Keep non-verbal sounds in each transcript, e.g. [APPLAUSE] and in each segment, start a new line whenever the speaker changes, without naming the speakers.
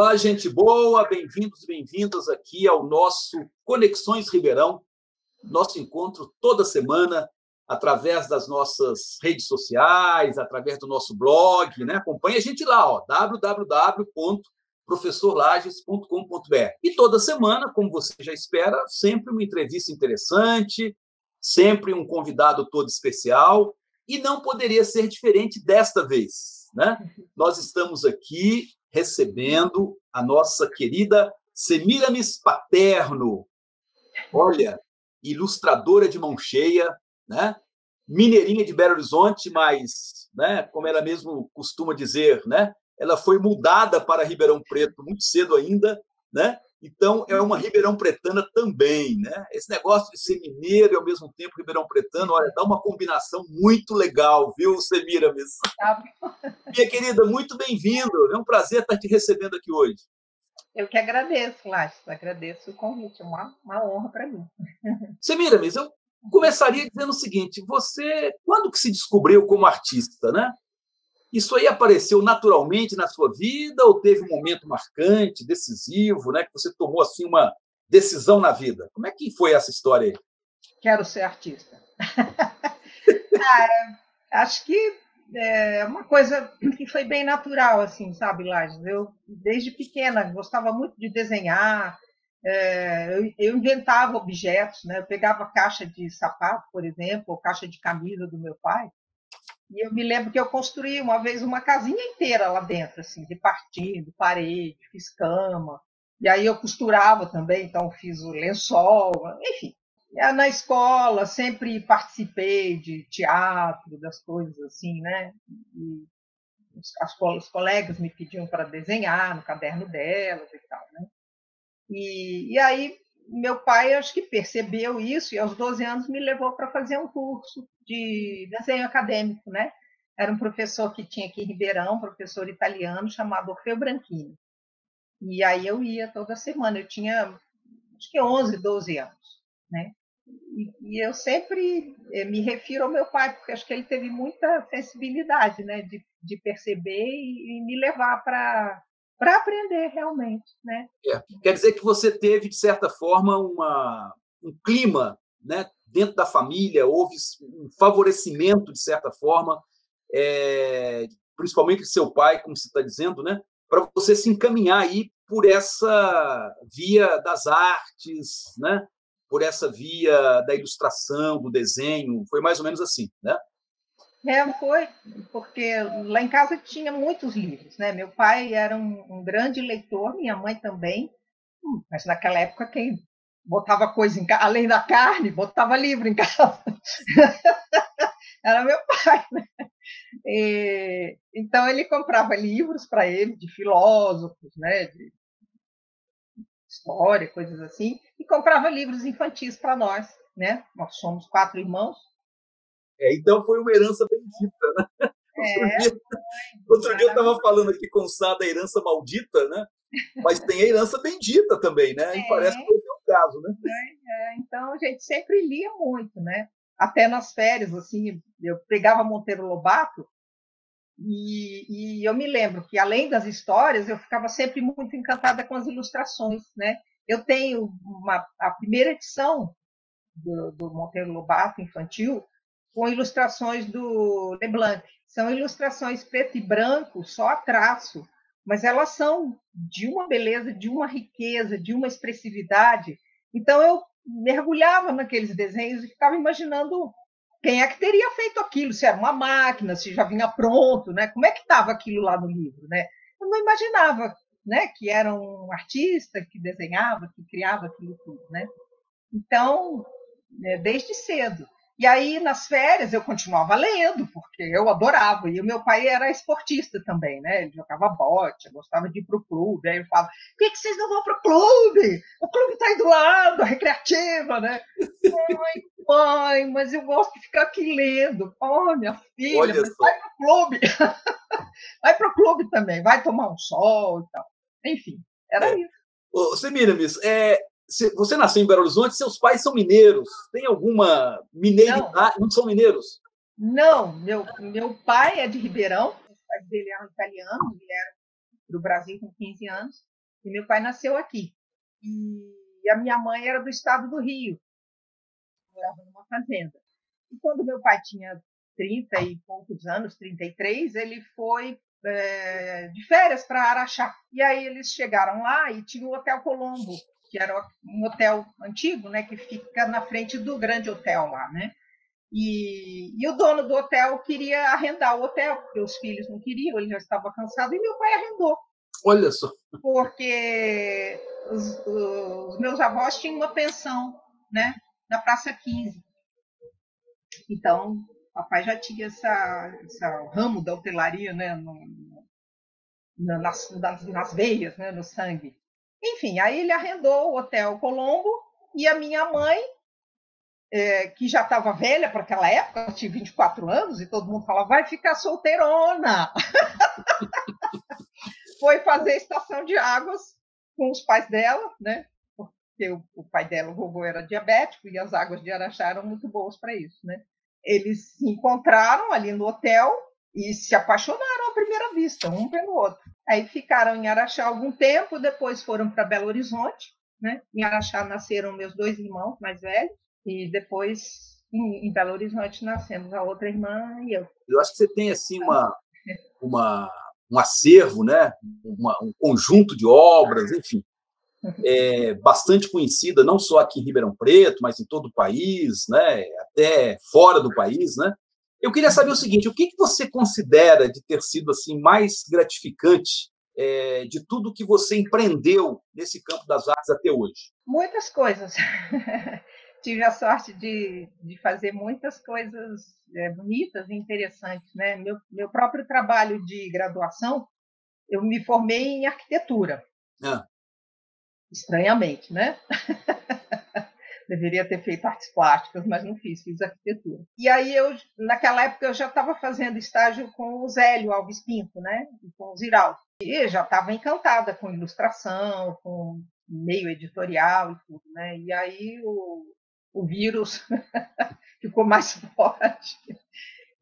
Olá, gente boa, bem-vindos e bem-vindas aqui ao nosso Conexões Ribeirão, nosso encontro toda semana através das nossas redes sociais, através do nosso blog, né? Acompanhe a gente lá, ó, www.professorlages.com.br. E toda semana, como você já espera, sempre uma entrevista interessante, sempre um convidado todo especial, e não poderia ser diferente desta vez, né? [LAUGHS] Nós estamos aqui recebendo a nossa querida Semiramis Paterno. Olha, ilustradora de mão cheia, né? Mineirinha de Belo Horizonte, mas, né, como ela mesmo costuma dizer, né, ela foi mudada para Ribeirão Preto muito cedo ainda, né? Então é uma Ribeirão Pretana também, né? Esse negócio de ser mineiro e ao mesmo tempo Ribeirão Pretano, olha, dá uma combinação muito legal, viu, Semiramis? [LAUGHS] Tá Minha querida, muito bem-vindo. É um prazer estar te recebendo aqui hoje.
Eu que agradeço, Lácio. Agradeço o convite, uma, uma honra para mim. [LAUGHS]
Semiramis, eu começaria dizendo o seguinte: você, quando que se descobriu como artista, né? Isso aí apareceu naturalmente na sua vida ou teve um momento marcante, decisivo, né? Que você tomou assim uma decisão na vida? Como é que foi essa história aí?
Quero ser artista. [LAUGHS] Acho que é uma coisa que foi bem natural, assim, sabe, Lages? Eu, desde pequena, gostava muito de desenhar, é, eu, eu, inventava objetos, né? Eu pegava caixa de sapato, por exemplo, ou caixa de camisa do meu pai, e eu me lembro que eu construí uma vez uma casinha inteira lá dentro, assim, repartindo parede, fiz cama, e aí eu costurava também, então fiz o lençol, enfim. Na escola sempre participei de teatro, das coisas assim, né? E as, os colegas me pediam para desenhar no caderno delas e tal, né? E, e aí meu pai acho que percebeu isso e aos 12 anos me levou para fazer um curso de desenho acadêmico, né? Era um professor que tinha aqui em Ribeirão, professor italiano chamado Orfeu Branchini. E aí eu ia toda semana, eu tinha acho que 11, 12 anos, né? E, e eu sempre eh, me refiro ao meu pai, porque acho que ele teve muita sensibilidade, né, de, de perceber e, e me levar para para aprender realmente, né?
É. Quer dizer que você teve de certa forma uma, um clima, né, dentro da família houve um favorecimento de certa forma, é, principalmente seu pai, como você está dizendo, né, para você se encaminhar aí por essa via das artes, né, por essa via da ilustração, do desenho, foi mais ou menos assim, né?
É, foi, porque lá em casa tinha muitos livros, né? Meu pai era um, um grande leitor, minha mãe também, hum, mas naquela época quem botava coisa em casa, além da carne, botava livro em [LAUGHS] casa. era meu pai, né? E, então ele comprava livros para ele de filósofos, né? De história, coisas assim, e comprava livros infantis para nós, né? Nós somos quatro irmãos
é, então foi uma herança bendita, né? É, outro dia, outro dia eu estava falando aqui com o Sá da herança maldita, né? Mas tem a herança bendita também, né? E parece que foi o caso, né?
É, é, então a gente sempre lia muito, né? Até nas férias, assim, eu pegava Monteiro Lobato e, e, eu me lembro que, além das histórias, eu ficava sempre muito encantada com as ilustrações, né? Eu tenho uma, a primeira edição do, do Monteiro Lobato infantil, com ilustrações do Leblanc. São ilustrações preto e branco, só a traço, mas elas são de uma beleza, de uma riqueza, de uma expressividade. Então eu mergulhava naqueles desenhos e ficava imaginando quem é que teria feito aquilo, se era uma máquina, se já vinha pronto, né? Como é que estava aquilo lá no livro, né? Eu não imaginava, né, que era um artista que desenhava, que criava aquilo tudo, né? Então, né, desde cedo. E aí, nas férias, eu continuava lendo, porque eu adorava. E o meu pai era esportista também, né? Ele jogava bote, gostava de ir para o clube. Aí ele falava: por que, que vocês não vão para o clube? O clube está aí do lado, a recreativa, né? Ai, pai, mas eu gosto de ficar aqui lendo. Oh, minha filha, vai para o clube. [LAUGHS] vai para o clube também, vai tomar um sol e tal. Enfim, era é. isso.
Ô, Semiramis, é, você nasceu em Belo Horizonte, seus pais são mineiros. Tem alguma mineiridade? Não, não são mineiros?
Não, meu, meu pai é de Ribeirão, os pais dele eram italianos, vieram para o Brasil com 15 anos. E meu pai nasceu aqui. E a minha mãe era do estado do Rio, morava numa fazenda. E quando meu pai tinha 30 e poucos anos, 33, ele foi é, de férias para Araxá. E aí eles chegaram lá e tinha o Hotel Colombo, que era um hotel antigo, né, que fica na frente do grande hotel lá, né? E, e, o dono do hotel queria arrendar o hotel, porque os filhos não queriam, ele já estava cansado, e meu pai arrendou.
Olha só.
Porque os, os meus avós tinham uma pensão, né, na Praça 15. Então, papai já tinha essa, essa ramo da hotelaria, né, no, nas, nas, nas veias, né, no sangue. Enfim, aí ele arrendou o Hotel Colombo e a minha mãe, é, que já estava velha para aquela época, tinha 24 anos, e todo mundo falava, vai ficar solteirona. [LAUGHS] Foi fazer estação de águas com os pais dela, né? Porque o, o pai dela, o vovô, era diabético e as águas de Araxá eram muito boas para isso, né? Eles se encontraram ali no hotel e se apaixonaram à primeira vista, um pelo outro. Aí ficaram em Araxá algum tempo, depois foram para Belo Horizonte. Né? Em Araxá nasceram meus dois irmãos mais velhos, e depois em, em Belo Horizonte nascemos a outra irmã e eu.
Eu acho que você tem assim uma, uma um acervo, né? Uma, um conjunto de obras, enfim, é bastante conhecida, não só aqui em Ribeirão Preto, mas em todo o país, né? até fora do país. Né? Eu queria saber o seguinte: o que, que você considera de ter sido assim mais gratificante é, de tudo que você empreendeu nesse campo das artes até hoje?
Muitas coisas. [LAUGHS] Tive a sorte de, de fazer muitas coisas é, bonitas e interessantes. Né? Meu, meu próprio trabalho de graduação, eu me formei em arquitetura. Ah. Estranhamente, né? [LAUGHS] Deveria ter feito artes plásticas, mas não fiz, fiz arquitetura. E aí eu, naquela época, eu já estava fazendo estágio com o Zélio Alves Pinto, né? E com o Ziraldo. E já estava encantada com ilustração, com meio editorial e tudo, né? E aí o, o vírus [LAUGHS] ficou mais [LAUGHS] forte.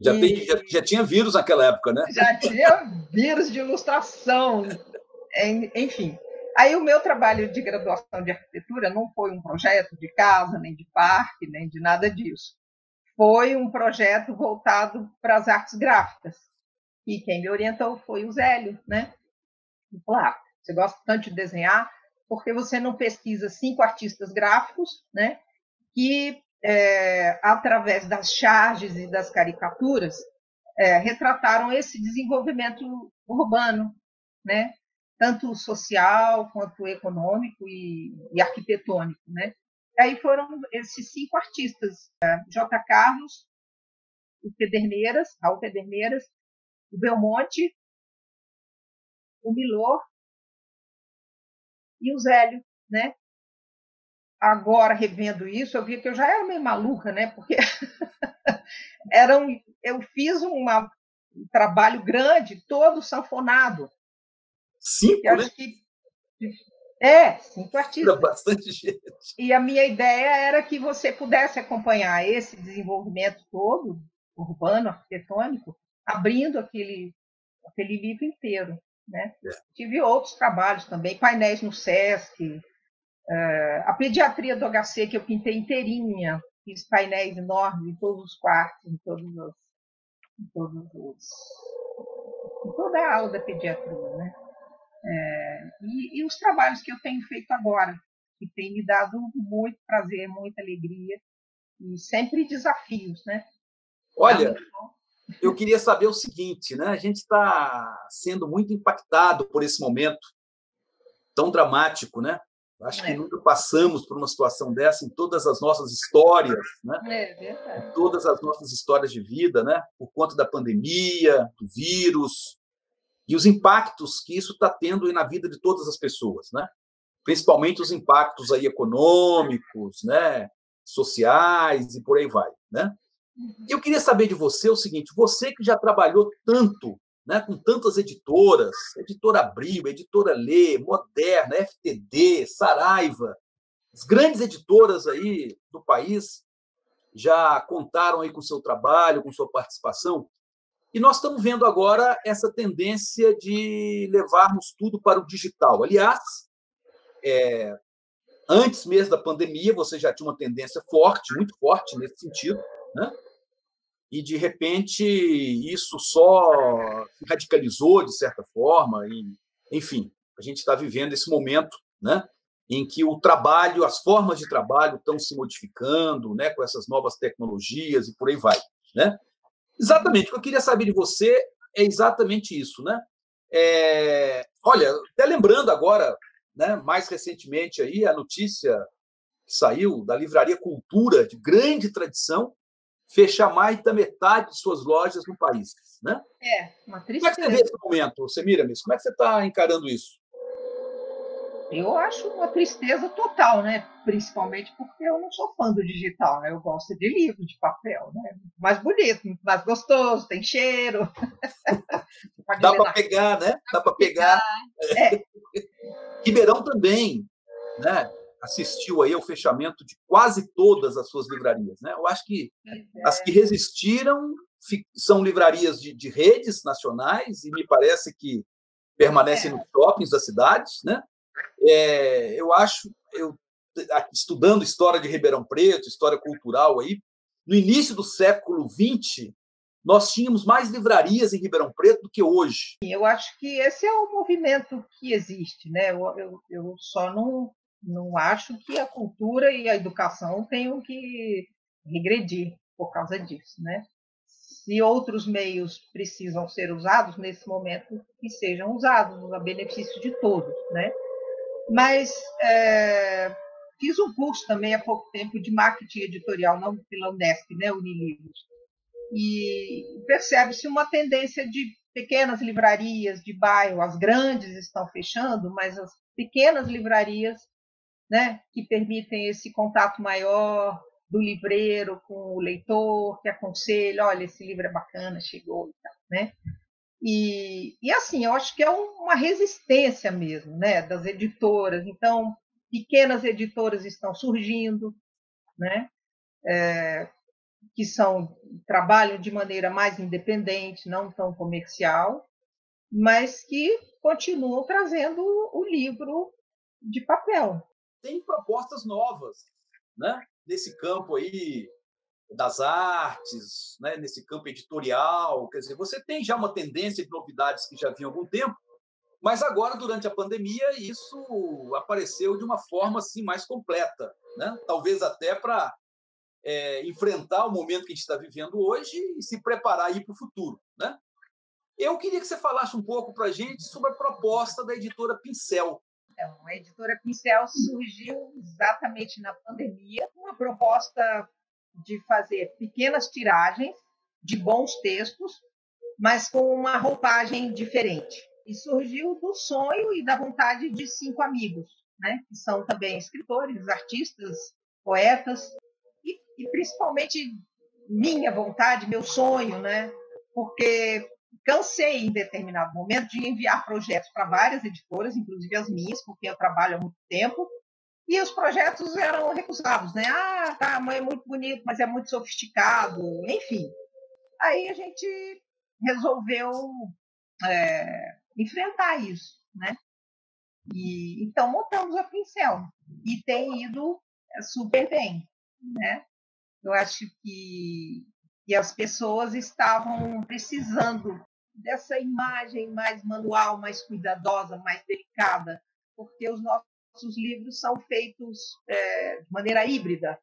Já, e... tem, já, já, tinha vírus naquela época, né?
Já tinha vírus de ilustração, [LAUGHS] enfim. Aí o meu trabalho de graduação de arquitetura não foi um projeto de casa, nem de parque, nem de nada disso. Foi um projeto voltado para as artes gráficas. E quem me orientou foi o Zélio, né? Falou, ah, você gosta tanto de desenhar, porque você não pesquisa cinco artistas gráficos, né? Que, é, através das charges e das caricaturas, é, retrataram esse desenvolvimento urbano, né? Tanto social quanto econômico e, e arquitetônico, né? Aí foram esses cinco artistas: é, J. Carlos, o Pederneiras, Raul Pederneiras, o Belmonte, o Milor e o Zélio, né? Agora, revendo isso, eu vi que eu já era meio maluca, né? Porque [LAUGHS] era um, eu fiz uma, um trabalho grande, todo sanfonado,
Cinco, né? Que...
É, cinco artistas.
Era bastante gente.
E a minha ideia era que você pudesse acompanhar esse desenvolvimento todo, urbano, arquitetônico, abrindo aquele, aquele livro inteiro. Né? É. Tive outros trabalhos também, painéis no SESC, uh, a pediatria do HC, que eu pintei inteirinha, fiz painéis enormes em todos os quartos, em todos os. Em, todos os, em toda a aula da pediatria. Né? É, e, e, os trabalhos que eu tenho feito agora, que tem me dado muito prazer, muita alegria e sempre desafios, né?
Olha, eu queria saber o seguinte, né? A gente está sendo muito impactado por esse momento tão dramático, né? Acho que é. nunca passamos por uma situação dessa em todas as nossas histórias, né?
É verdade.
Em todas as nossas histórias de vida, né? Por conta da pandemia, do vírus, e os impactos que isso está tendo na vida de todas as pessoas, né? Principalmente os impactos aí econômicos, né? Sociais e por aí vai, né? Uhum. Eu queria saber de você o seguinte: você que já trabalhou tanto, né, com tantas editoras, Editora Abril, Editora Lê, Moderna, FTD, Saraiva, as grandes editoras aí do país já contaram aí com o seu trabalho, com sua participação. E nós estamos vendo agora essa tendência de levarmos tudo para o digital. Aliás, é, antes mesmo da pandemia, você já tinha uma tendência forte, muito forte nesse sentido, né? E de repente isso só radicalizou de certa forma, e, enfim, a gente está vivendo esse momento, né? Em que o trabalho, as formas de trabalho estão se modificando, né? Com essas novas tecnologias e por aí vai, né? Exatamente. O que eu queria saber de você é exatamente isso, né? É, olha, até lembrando agora, né, mais recentemente aí, a notícia que saiu da Livraria Cultura, de grande tradição, fechar mais da metade de suas lojas no país. Né?
É, uma tristeza.
Como é que você vê esse momento, Semiramis? Como é que você está encarando isso?
Eu acho uma tristeza total, né? Principalmente porque eu não sou fã do digital, né? Eu gosto de livro, de papel, né? Mais bonito, mais gostoso, tem cheiro. [LAUGHS]
Dá para pegar, né? Dá para pegar. É. [LAUGHS] Ribeirão também, né? Assistiu aí ao fechamento de quase todas as suas livrarias, né? Eu acho que é. as que resistiram são livrarias de, de redes nacionais e me parece que permanecem é. nos shoppings das cidades, né? É, eu acho, eu estudando história de Ribeirão Preto, história cultural aí, no início do século XX, nós tínhamos mais livrarias em Ribeirão Preto do que hoje.
Eu acho que esse é o movimento que existe, né? Eu, eu, eu só não, não acho que a cultura e a educação tenham que regredir por causa disso, né? Se outros meios precisam ser usados nesse momento, que sejam usados a benefício de todos, né? Mas é, fiz um curso também há pouco tempo de marketing editorial, não pela né, Unilivros. E percebe-se uma tendência de pequenas livrarias de bairro, as grandes estão fechando, mas as pequenas livrarias, né, que permitem esse contato maior do livreiro com o leitor, que aconselha, olha, esse livro é bacana, chegou e tal, né? E, e assim, eu acho que é uma resistência mesmo, né, das editoras. Então, pequenas editoras estão surgindo, né, é, que são trabalham de maneira mais independente, não tão comercial, mas que continuam trazendo o livro de papel.
Tem propostas novas, né? Nesse campo aí das artes, né, nesse campo editorial. Quer dizer, você tem já uma tendência de novidades que já vinha há algum tempo, mas agora, durante a pandemia, isso apareceu de uma forma assim, mais completa. Né? Talvez até para é, enfrentar o momento que a gente está vivendo hoje e se preparar para o futuro. Né? Eu queria que você falasse um pouco para a gente sobre a proposta da editora Pincel.
Então, a editora Pincel surgiu exatamente na pandemia, uma proposta de fazer pequenas tiragens de bons textos, mas com uma roupagem diferente. E surgiu do sonho e da vontade de cinco amigos, né? que são também escritores, artistas, poetas, e, e principalmente minha vontade, meu sonho, né? porque cansei em determinado momento de enviar projetos para várias editoras, inclusive as minhas, porque eu trabalho há muito tempo, e os projetos eram recusados, né? Ah, tá, mãe é muito bonito, mas é muito sofisticado, enfim. Aí a gente resolveu é, enfrentar isso, né? E, então montamos a pincel e tem ido é, super bem, né? Eu acho que, que as pessoas estavam precisando dessa imagem mais manual, mais cuidadosa, mais delicada, porque os nossos nossos livros são feitos é, de maneira híbrida,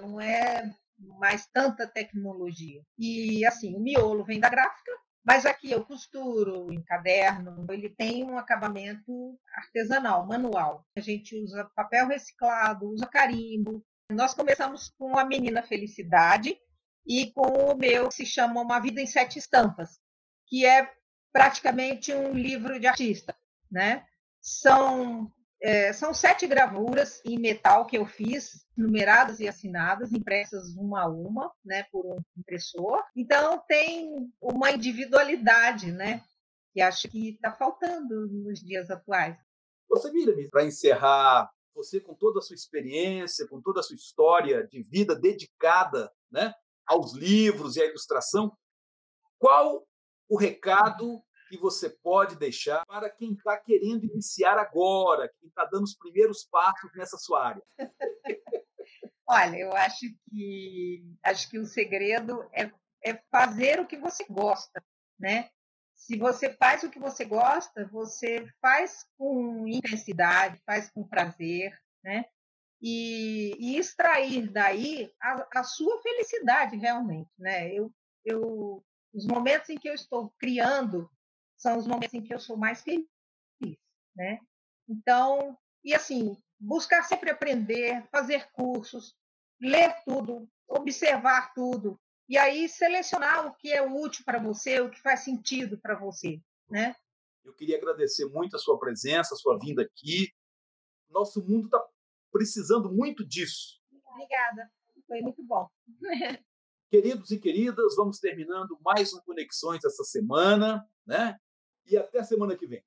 não é mais tanta tecnologia. E assim, o miolo vem da gráfica, mas aqui eu costuro em caderno, ele tem um acabamento artesanal, manual. A gente usa papel reciclado, usa carimbo. Nós começamos com a Menina Felicidade e com o meu que se chama Uma Vida em Sete Estampas, que é praticamente um livro de artista, né? São é, são sete gravuras em metal que eu fiz, numeradas e assinadas, impressas uma a uma, né, por um impressor. Então tem uma individualidade, né, que acho que está faltando nos dias atuais.
Você mira, para encerrar, você com toda a sua experiência, com toda a sua história de vida dedicada, né, aos livros e à ilustração, qual o recado que você pode deixar para quem está querendo iniciar agora, quem está dando os primeiros passos nessa sua área? [LAUGHS]
Olha, eu acho que acho que o segredo é, é fazer o que você gosta, né? Se você faz o que você gosta, você faz com intensidade, faz com prazer, né? E, e extrair daí a, a, sua felicidade realmente, né? Eu, eu, os momentos em que eu estou criando são os momentos em que eu sou mais feliz, né? Então, e assim, buscar sempre aprender, fazer cursos, ler tudo, observar tudo, e aí selecionar o que é útil para você, o que faz sentido para você, né?
Eu queria agradecer muito a sua presença, a sua vinda aqui. Nosso mundo está precisando muito disso.
Obrigada, foi muito bom. [LAUGHS]
Queridos e queridas, vamos terminando mais um Conexões essa semana, né? E até semana que vem.